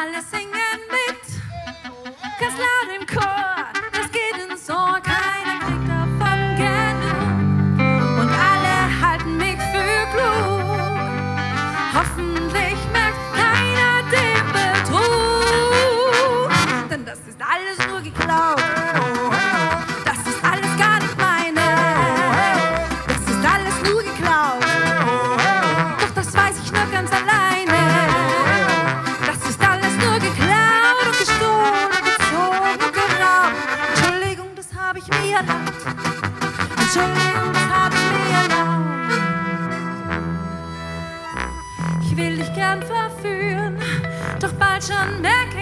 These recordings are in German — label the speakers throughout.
Speaker 1: alle singen mit, ganz laut im Chor, es geht in so keiner kriegt davon genug. Und alle halten mich für klug, hoffentlich merkt keiner den Betrug, denn das ist alles nur geklaut. Das hab ich mir erlaubt.
Speaker 2: Ich will dich gern verführen, doch bald schon merke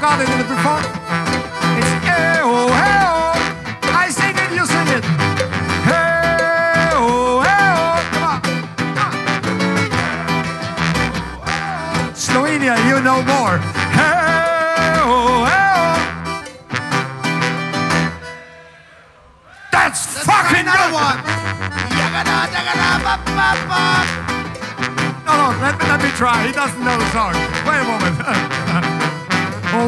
Speaker 2: song. I forgot it in the performance. It's eh oh hey oh. I sing it, you sing it. Hey oh hey oh. Come on. Come on. Slovenia, you know more. Hey oh hey oh. That's fucking
Speaker 3: Another
Speaker 2: good.
Speaker 3: one.
Speaker 2: No, no, let me, let me try. He doesn't know the song. Wait a moment.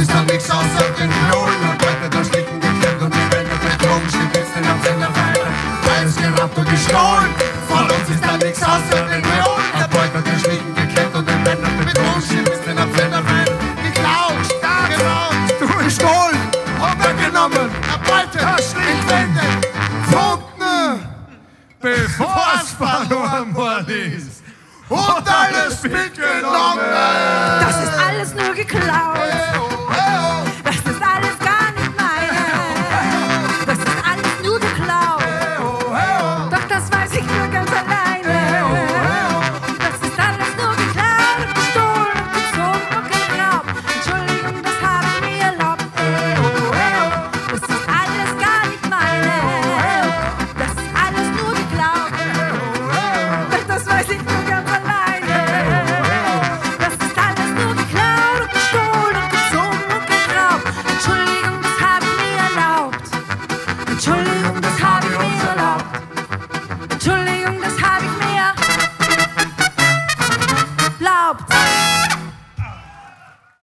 Speaker 3: ist dann nichts außer den Klonen und weiter das Schlicken geklemmt und die Wände betrogen, steht jetzt den am Sender weiter. Alles geraubt und gestohlen. Von uns ist dann nichts außer den Klonen und weiter das Schlicken geklemmt und die Wände betrogen, steht jetzt den am Sender weiter. Geklaut, geraubt, gestohlen, weggenommen, erbeutet, entwendet, gefunden
Speaker 2: Bevor es verloren worden ist.
Speaker 3: und alles mitgenommen.
Speaker 1: Das ist alles nur geklaut.